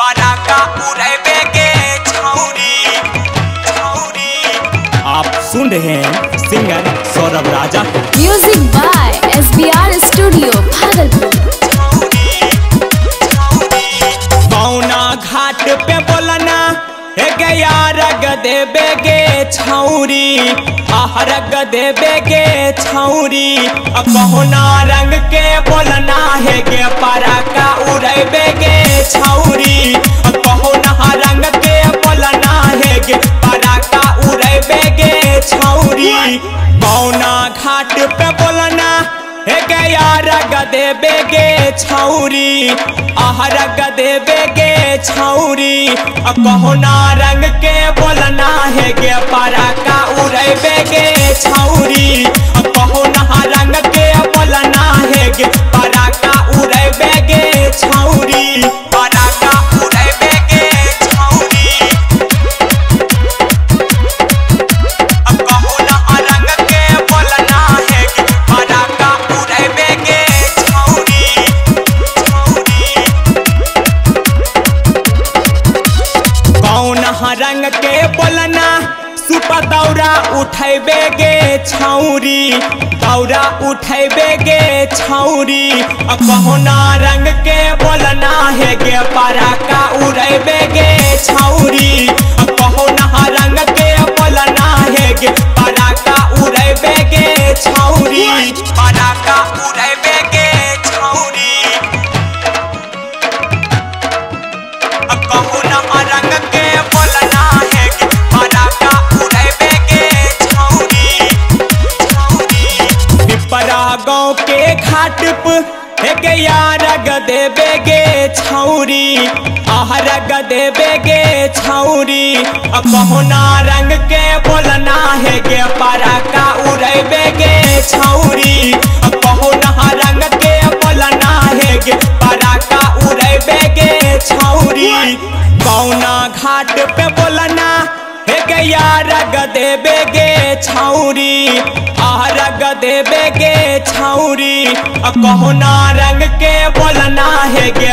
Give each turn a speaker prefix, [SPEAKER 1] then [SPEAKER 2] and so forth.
[SPEAKER 1] पटाखा उड़ेबे के छौरी छौरी
[SPEAKER 2] आप सुन रहे हैं singer Saurabh Raja.
[SPEAKER 3] Music by S B R studio Bhagalpur
[SPEAKER 2] Kauna Ghat पे बोलना हे गया रग देबे गे छौरी आह रग देबे गे छौरी कहुना रंग के बोलना है गे पराका उड़ेबे गे छौरी देबे छौरी आह दे बेगे छौरी। कहुना रंग के बोलना है गे, पारा का उड़े बेगे छौरी।
[SPEAKER 1] कहुना रंग के
[SPEAKER 2] रंग के बोलना सुपा दौरा उठेबे गे छौरी। दौरा उठेबे गे छौरी। कहुना रंग के बोलना, है गे पराका उड़ेबे गे छौरी। के घाट प एक रग देबे गे छौरी आह रग देबे गे छौरी अ रंग के बोलना है गे पराका उड़ेबे गे छौरी अ कहुना रंग के बोलना है गे पराका उड़ेबे गे छौरी कौना घाट पे बोलना हे गया रग देबे गे छाउरी आह रग देवे गे छाउरी। कहुना रंग के बोलना है गे